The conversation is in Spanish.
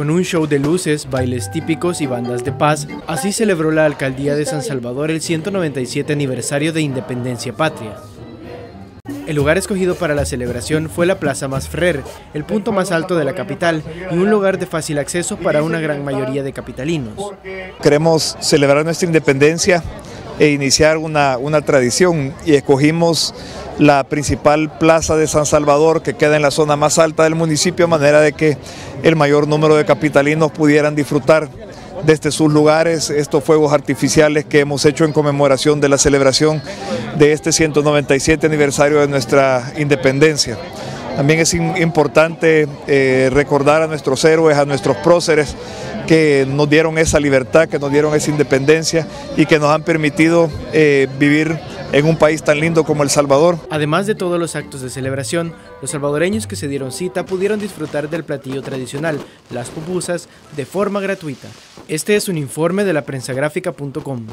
Con un show de luces, bailes típicos y bandas de paz, así celebró la alcaldía de San Salvador el 197 aniversario de Independencia Patria. El lugar escogido para la celebración fue la Plaza Masferrer, el punto más alto de la capital y un lugar de fácil acceso para una gran mayoría de capitalinos. Queremos celebrar nuestra independencia e iniciar una, una tradición y escogimos la principal plaza de San Salvador que queda en la zona más alta del municipio, de manera de que el mayor número de capitalinos pudieran disfrutar desde sus lugares estos fuegos artificiales que hemos hecho en conmemoración de la celebración de este 197 aniversario de nuestra independencia. También es importante eh, recordar a nuestros héroes, a nuestros próceres que nos dieron esa libertad, que nos dieron esa independencia y que nos han permitido eh, vivir en un país tan lindo como El Salvador. Además de todos los actos de celebración, los salvadoreños que se dieron cita pudieron disfrutar del platillo tradicional, las pupusas, de forma gratuita. Este es un informe de la prensagráfica.com.